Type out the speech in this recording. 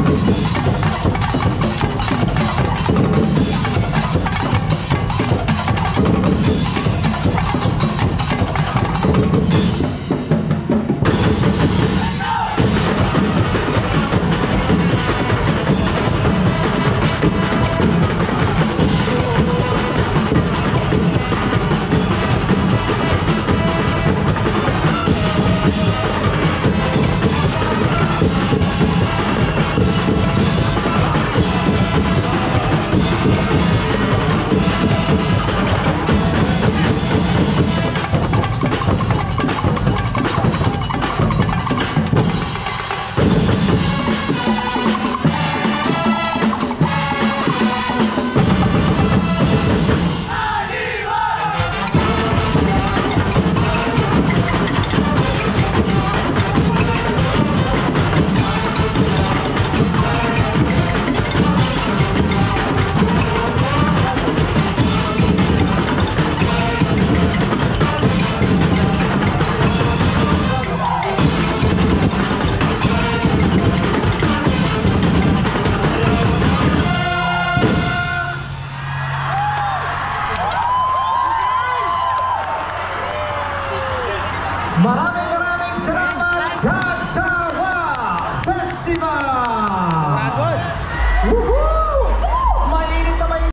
Música Maraming-maraming salamat Kansawa Festival! Woohoo!